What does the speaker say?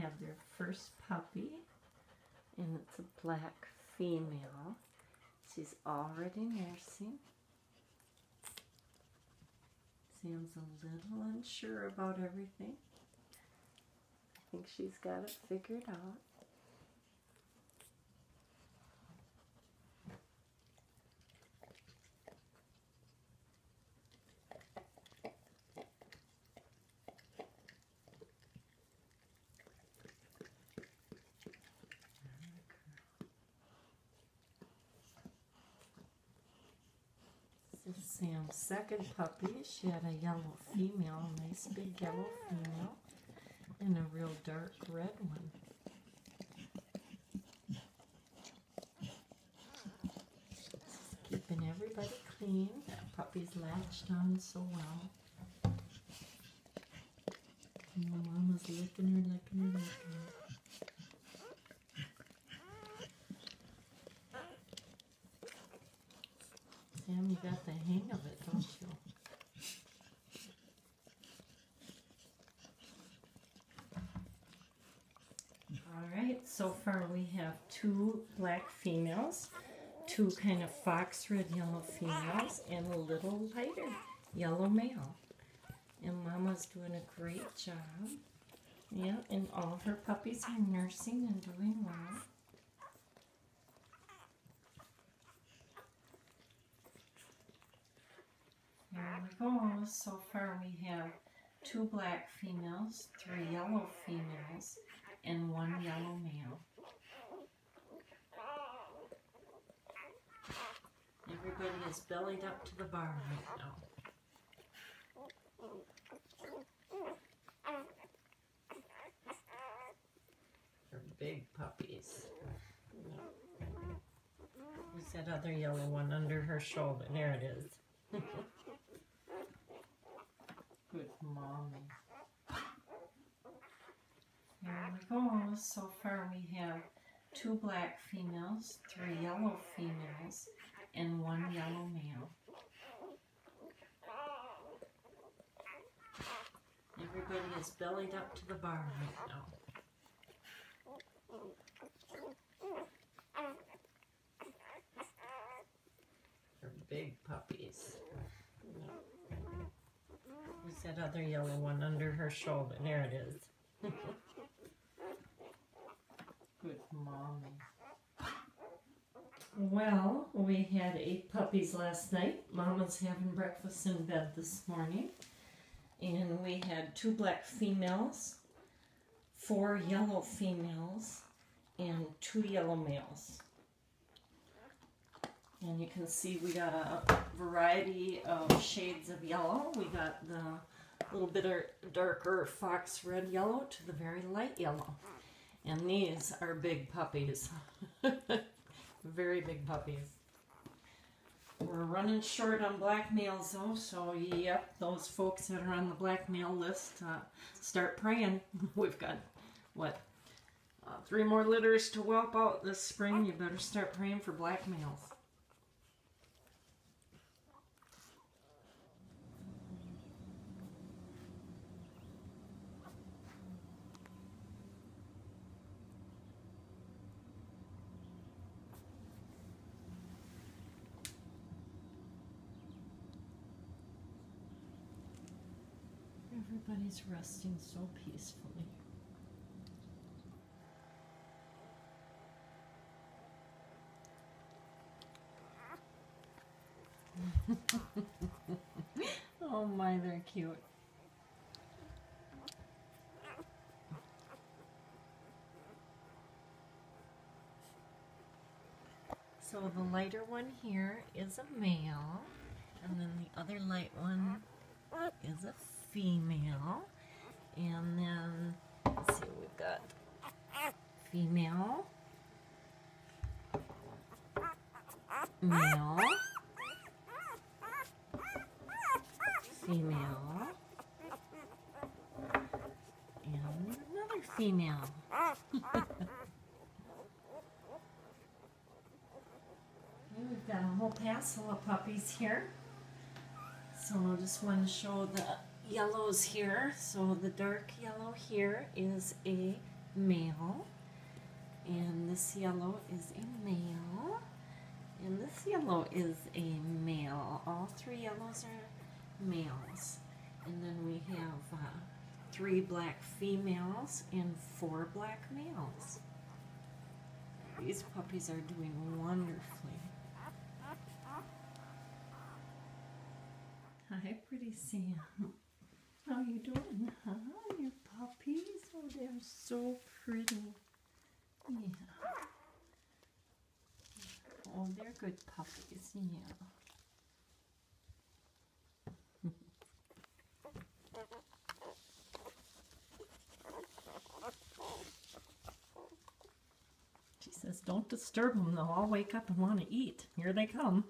had their first puppy, and it's a black female. She's already nursing. Sam's a little unsure about everything. I think she's got it figured out. This is Sam's second puppy. She had a yellow female, nice big yellow female, and a real dark red one. Keeping everybody clean. That puppy's latched on so well. You Mama's licking her, licking her, licking her. Sam, you got the hang of it, don't you? All right, so far we have two black females, two kind of fox red yellow females, and a little lighter yellow male. And Mama's doing a great job. Yeah, and all her puppies are nursing and doing well. Here we go. So far we have two black females, three yellow females, and one yellow male. Everybody is bellied up to the bar right now. They're big puppies. Who's that other yellow one under her shoulder? There it is. Good mommy. Here we go. So far we have two black females, three yellow females, and one yellow male. Everybody is bellied up to the bar right now. They're big puppies. That other yellow one under her shoulder? There it is. Good mommy. Well, we had eight puppies last night. Mama's having breakfast in bed this morning. And we had two black females, four yellow females, and two yellow males. And you can see we got a variety of shades of yellow. We got the little bit of darker fox red yellow to the very light yellow. And these are big puppies. very big puppies. We're running short on black males though, so yep, those folks that are on the black male list, uh, start praying. We've got, what, uh, three more litters to whelp out this spring. You better start praying for black males. Everybody's resting so peacefully. oh my, they're cute. So the lighter one here is a male, and then the other light one is a female. And then, let's see, we've got female, male, female, and another female. We've got a whole passel of puppies here. So I just want to show the yellows here. So the dark yellow here is a male. And this yellow is a male. And this yellow is a male. All three yellows are males. And then we have uh, three black females and four black males. These puppies are doing wonderfully. Hi, pretty Sam. How you doing? Huh? Your puppies? Oh, they're so pretty. Yeah. Oh, they're good puppies. Yeah. She says, don't disturb them. They'll all wake up and want to eat. Here they come.